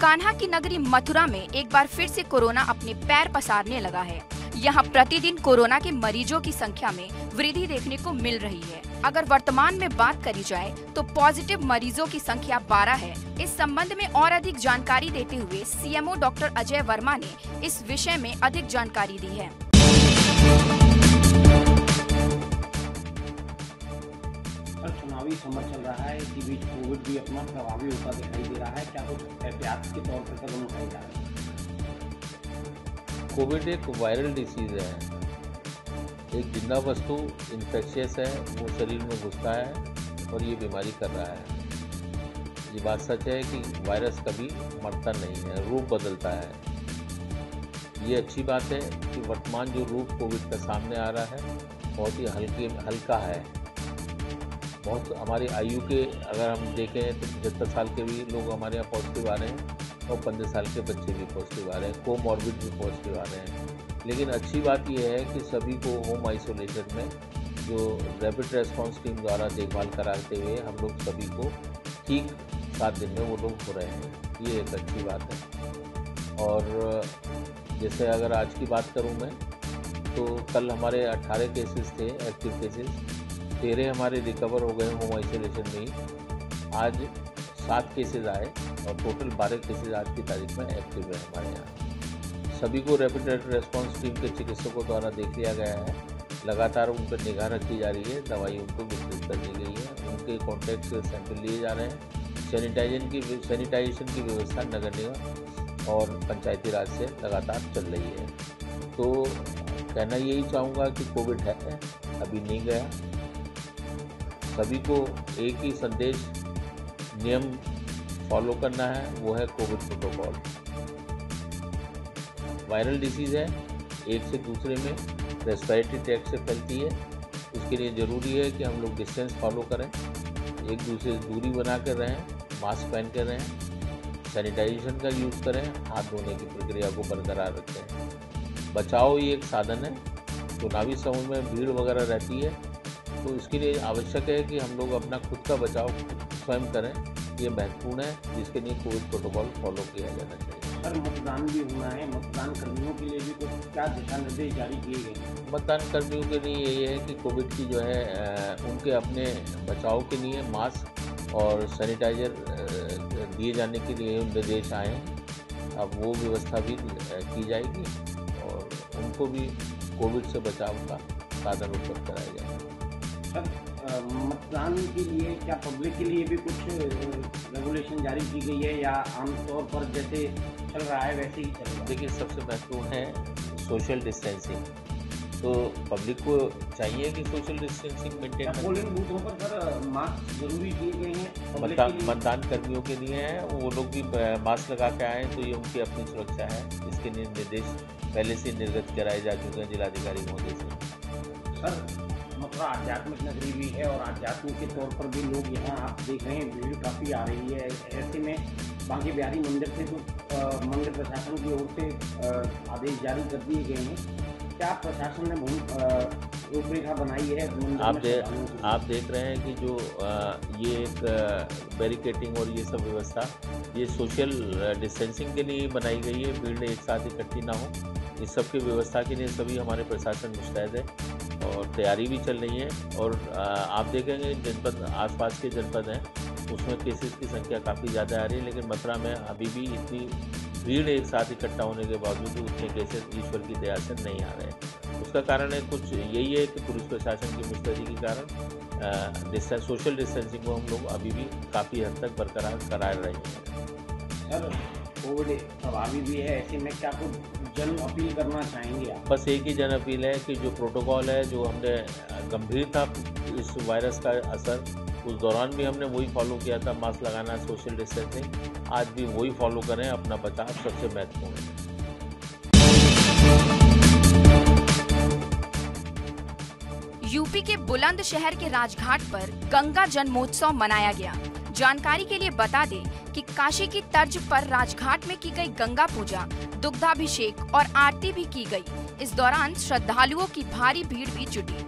कान्हा की नगरी मथुरा में एक बार फिर से कोरोना अपने पैर पसारने लगा है। यहाँ प्रतिदिन कोरोना के मरीजों की संख्या में वृद्धि देखने को मिल रही है। अगर वर्तमान में बात करी जाए तो पॉजिटिव मरीजों की संख्या 12 है। इस संबंध में और अधिक जानकारी देते हुए सीएमओ डॉक्टर अजय वर्मा ने इस विषय में अधिक जानकारी दी है। कोविड भी अपना प्रभावी होता दिखाई दे रहा है, क्या कुछ एहतियात के तौर पर कदम उठाए जा रहे हैं? कोविड एक वायरल डिसीज़ है। एक ज़िंदा वस्तु इन्फेक्शियस है, वो शरीर में घुसता है और ये बीमारी कर रहा है। ये बात सच है कि वायरस कभी मरता नहीं है, रूप बदलता है। ये अच्छी बात है कि वर्तमान जो रूप कोविड का सामने आ रहा है, बहुत ही हल्के, हल्का है। बहुत हमारी आयु के अगर हम देखें तो पचहत्तर साल के भी लोग हमारे यहाँ पॉजिटिव आ रहे हैं और पंद्रह साल के बच्चे भी पॉजिटिव आ रहे हैं को मॉर्बिड भी पॉजिटिव आ रहे हैं। लेकिन अच्छी बात यह है कि सभी को होम आइसोलेशन में जो रैपिड रेस्पॉन्स टीम द्वारा देखभाल कराते हुए हम लोग सभी को ठीक सात दिन में वो लोग हो रहे हैं। ये एक अच्छी बात है। और जैसे अगर आज की बात करूँ मैं तो कल हमारे 18 केसेस थे एक्टिव केसेस तेरह हमारे रिकवर हो गए होम आइसोलेशन में ही। आज सात केसेज आए और टोटल बारह केसेज आज की तारीख में एक्टिव है हमारे यहाँ। सभी को रैपिड रेस्पॉन्स टीम के चिकित्सकों द्वारा देख लिया गया है। लगातार उन पर निगाह रखी जा रही है दवाई उनको वितरित कर दी गई है उनके कॉन्टैक्ट सैंपल लिए जा रहे हैं। सैनिटाइजन की सैनिटाइजेशन की व्यवस्था नगर निगम और पंचायती राज से लगातार चल रही है। तो कहना यही चाहूँगा कि कोविड है, अभी नहीं गया। सभी को एक ही संदेश, नियम फॉलो करना है, वो है कोविड प्रोटोकॉल। वायरल डिसीज़ है, एक से दूसरे में रेस्पिरेटरी ट्रैक से फैलती है। उसके लिए ज़रूरी है कि हम लोग डिस्टेंस फॉलो करें, एक दूसरे से दूरी बना कर रहें, मास्क पहन कर रहें, सैनिटाइजेशन का यूज़ करें, हाथ धोने की प्रक्रिया को बरकरार रखें। बचाव ही एक साधन है चुनावी समय में भीड़ वगैरह रहती है तो इसके लिए आवश्यक है कि हम लोग अपना खुद का बचाव स्वयं करें। ये महत्वपूर्ण है जिसके लिए कोविड प्रोटोकॉल फॉलो किया जाना चाहिए। सर मतदान भी होना है। मतदान कर्मियों के लिए भी कुछ क्या दिशा निर्देश जारी किए गए मतदान कर्मियों के लिए ये है कि कोविड की जो है उनके अपने बचाव के लिए मास्क और सैनिटाइजर दिए जाने के लिए निर्देश आए हैं। अब वो व्यवस्था भी की जाएगी और उनको भी कोविड से बचाव का साधन उपलब्ध कराया जाएगा। मतदान के लिए क्या पब्लिक के लिए भी कुछ रेगुलेशन जारी की गई है या आमतौर पर जैसे चल रहा है वैसे ही चल रहा है? देखिए सबसे महत्वपूर्ण है सोशल डिस्टेंसिंग तो पब्लिक को चाहिए कि सोशल डिस्टेंसिंग मेंटेन पोलिंग बूथों पर सर मास्क ज़रूरी किए गए हैं मतदान मतदान कर्मियों के लिए हैं। वो लोग भी मास्क लगा के आए तो ये उनकी अपनी सुरक्षा है। इसके निर्देश पहले से निर्गत कराए जा चुके हैं जिलाधिकारी महोदय से। सर मथुरा आध्यात्मिक नगरी भी है और आध्यात्मिक के तौर पर भी लोग यहाँ आप देख रहे हैं भीड़ काफ़ी आ रही है। ऐसे में बांकी बिहारी मंदिर से तो मंदिर प्रशासन की ओर से आदेश जारी कर दिए गए हैं। क्या प्रशासन ने भूमि रूपरेखा बनाई है? आप दे, आप देख रहे हैं कि जो आ, ये एक बैरिकेटिंग और ये सब व्यवस्था ये सोशल डिस्टेंसिंग के लिए बनाई गई है। भीड़ एक साथ इकट्ठी ना हो। इस सब की व्यवस्था के लिए सभी हमारे प्रशासन मुस्तैद है। और तैयारी भी चल रही है और आप देखेंगे जनपद, आसपास के जनपद हैं, उसमें केसेस की संख्या काफ़ी ज़्यादा आ रही है, लेकिन मथुरा में अभी भी इतनी भीड़ एक साथ इकट्ठा होने के बावजूद भी उतने केसेस ईश्वर की दया से नहीं आ रहे हैं। उसका कारण है कुछ यही है कि पुलिस प्रशासन की मुस्तैदी के कारण डिस्टेंस सोशल डिस्टेंसिंग को हम लोग अभी भी काफ़ी हद तक बरकरार करा रहे हैं। कोविड प्रभावी भी है ऐसे में क्या कुछ जन अपील करना चाहेंगे आप? बस एक ही जन अपील है कि जो प्रोटोकॉल है जो हमने गंभीर था इस वायरस का असर उस दौरान भी हमने वही फॉलो किया था मास्क लगाना सोशल डिस्टेंसिंग आज भी वही फॉलो करें अपना बचाव सबसे महत्वपूर्ण है। यूपी के बुलंदशहर के राजघाट पर गंगा जन्मोत्सव मनाया गया। जानकारी के लिए बता दें कि काशी की तर्ज पर राजघाट में की गई गंगा पूजा, दुग्धाभिषेक और आरती भी की गई। इस दौरान श्रद्धालुओं की भारी भीड़ भी जुटी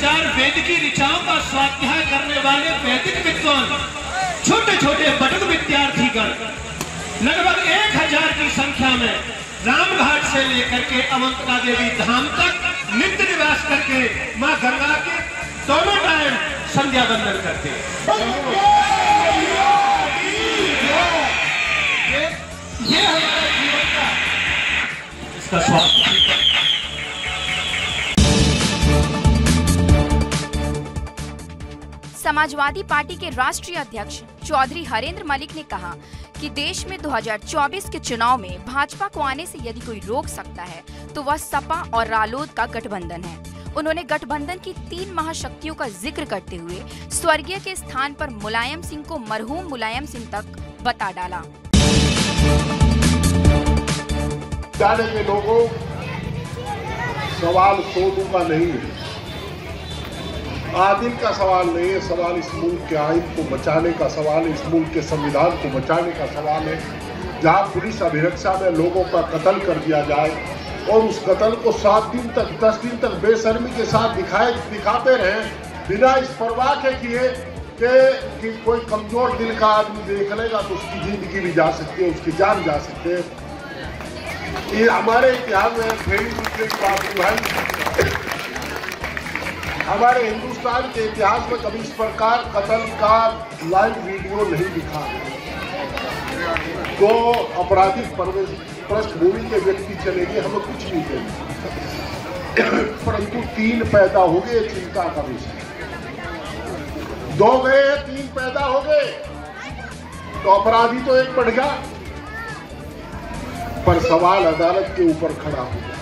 चार वेद की ऋचाओं का स्वाध्याय करने वाले वैदिक विद्वान छोटे छोटे बटुक विद्यार्थीगण, लगभग एक हज़ार की संख्या में रामघाट से लेकर के अवंतका देवी धाम तक नित्य निवास करके माँ गंगा के दोनों टाइम संध्या बंदन करते इसका समाजवादी पार्टी के राष्ट्रीय अध्यक्ष चौधरी हरेंद्र मलिक ने कहा कि देश में 2024 के चुनाव में भाजपा को आने से यदि कोई रोक सकता है तो वह सपा और रालोद का गठबंधन है। उन्होंने गठबंधन की तीन महाशक्तियों का ज़िक्र करते हुए स्वर्गीय के स्थान पर मुलायम सिंह को मरहूम मुलायम सिंह तक बता डाला। के लोगों, सवाल सोनू का नहीं है। आदिल का सवाल नहीं है, सवाल इस मुल्क के आइन को बचाने का सवाल इस मुल्क के संविधान को बचाने का सवाल है। जहाँ पुलिस अभिरक्षा में लोगों का कत्ल कर दिया जाए और उस कत्ल को सात दिन तक दस दिन तक बेशर्मी के साथ दिखाए दिखाते रहे बिना इस परवाह के किए कि, कि कोई कमज़ोर दिल का आदमी देख लेगा तो उसकी ज़िंदगी भी जा सकती है उसकी जान जा सकती है। ये हमारे इतिहास में बात हुई भाई हमारे हिंदुस्तान के इतिहास में कभी इस प्रकार कत्ल का लाइव वीडियो नहीं दिखा तो आपराधिक पृष्ठभूमि के व्यक्ति चले गए हमें कुछ नहीं देंगे परंतु तीन पैदा हो गए चिंता का विषय। दो गए, तीन पैदा हो गए। तो अपराधी तो एक बढ़ गया, पर सवाल अदालत के ऊपर खड़ा हो गया।